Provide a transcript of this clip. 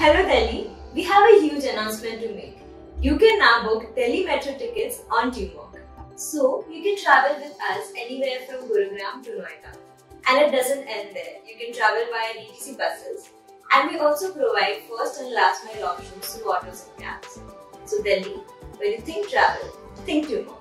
Hello Delhi, we have a huge announcement to make. You can now book Delhi Metro tickets on Tummoc. So you can travel with us anywhere from Gurugram to Noida. And it doesn't end there. You can travel via DTC buses. And we also provide first and last mile options through autos and cabs. So Delhi, when you think travel, think Tummoc.